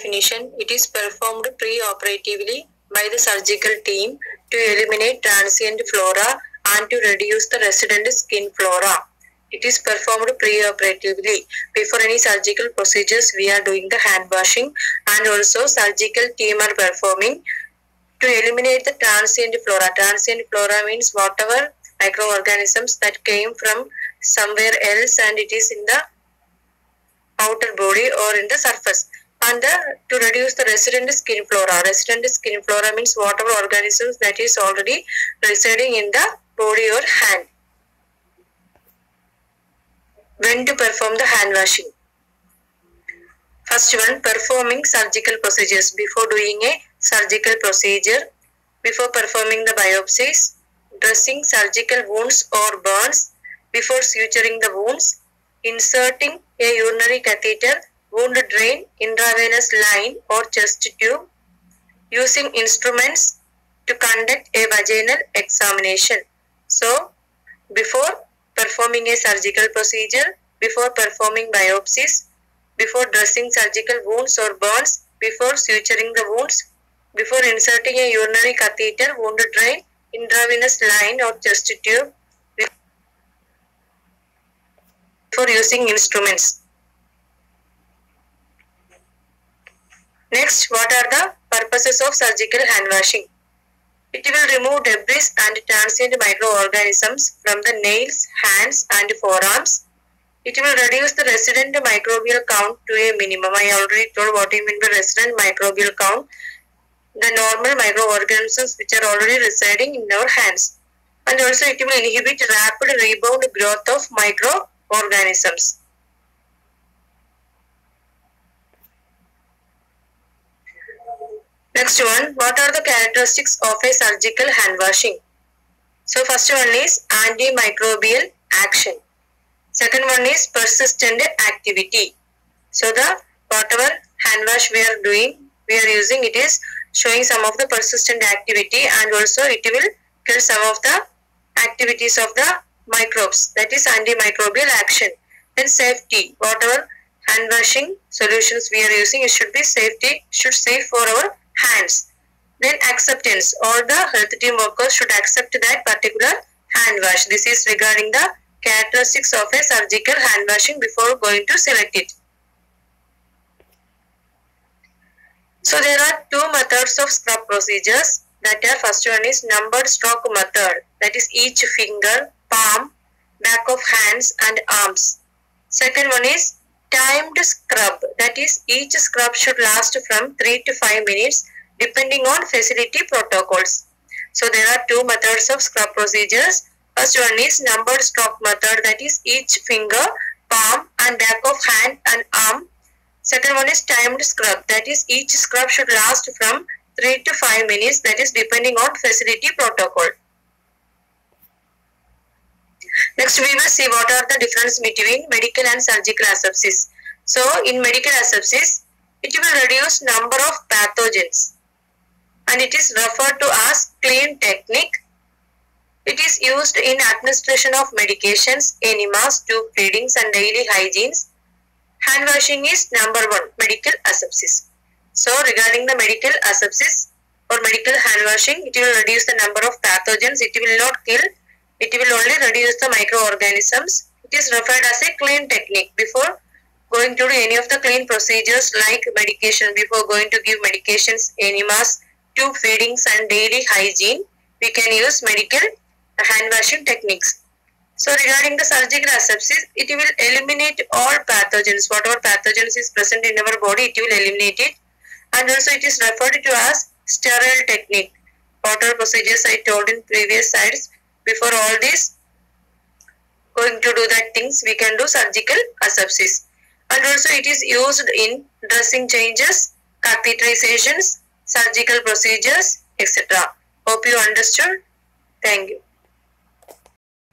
definition, it is performed pre-operatively by the surgical team to eliminate transient flora and to reduce the resident skin flora. It is performed pre-operatively. Before any surgical procedures, we are doing the hand washing and also surgical team are performing to eliminate the transient flora. Transient flora means whatever microorganisms that came from somewhere else and it is in the outer body or in the surface and the, to reduce the resident skin flora. Resident skin flora means whatever organisms that is already residing in the body or hand. When to perform the hand washing? First one, performing surgical procedures. Before doing a surgical procedure, before performing the biopsies, dressing surgical wounds or burns, before suturing the wounds, inserting a urinary catheter, wound drain, intravenous line or chest tube, using instruments to conduct a vaginal examination. So, before performing a surgical procedure, before performing biopsies, before dressing surgical wounds or burns, before suturing the wounds, before inserting a urinary catheter, wound drain, intravenous line or chest tube, before using instruments. Next, what are the purposes of surgical hand washing? It will remove debris and transient microorganisms from the nails, hands and forearms. It will reduce the resident microbial count to a minimum. I already told what I mean by resident microbial count. The normal microorganisms which are already residing in our hands. And also it will inhibit rapid rebound growth of microorganisms. One, what are the characteristics of a surgical hand washing? So first one is antimicrobial action. Second one is persistent activity. So the whatever hand wash we are doing, we are using it is showing some of the persistent activity and also it will kill some of the activities of the microbes. That is antimicrobial action. Then safety, whatever hand washing solutions we are using, it should be safety, should safe for our hands. Then acceptance. All the health team workers should accept that particular hand wash. This is regarding the characteristics of a surgical hand washing before going to select it. So there are two methods of scrub procedures. That are first one is numbered stroke method. That is each finger, palm, back of hands and arms. Second one is timed scrub. That is each scrub should last from 3 to 5 minutes depending on facility protocols. So there are two methods of scrub procedures. First one is numbered stroke method that is each finger, palm and back of hand and arm. Second one is timed scrub that is each scrub should last from 3 to 5 minutes that is depending on facility protocol. Next we will see what are the difference between medical and surgical asepsis. So in medical asepsis, it will reduce number of pathogens and it is referred to as clean technique. It is used in administration of medications, enemas, tube feedings and daily hygienes. Hand washing is number one, medical asepsis. So regarding the medical asepsis or medical hand washing, it will reduce the number of pathogens. It will not kill. It will only reduce the microorganisms. It is referred as a clean technique. Before going to do any of the clean procedures like medication, before going to give medications, enemas, tube feedings and daily hygiene, we can use medical hand washing techniques. So regarding the surgical asepsis, it will eliminate all pathogens. Whatever pathogens is present in our body, it will eliminate it. And also it is referred to as sterile technique. Whatever procedures I told in previous slides. Before all this, going to do that things, we can do surgical asepsis. And also it is used in dressing changes, catheterizations, surgical procedures, etc. Hope you understood. Thank you.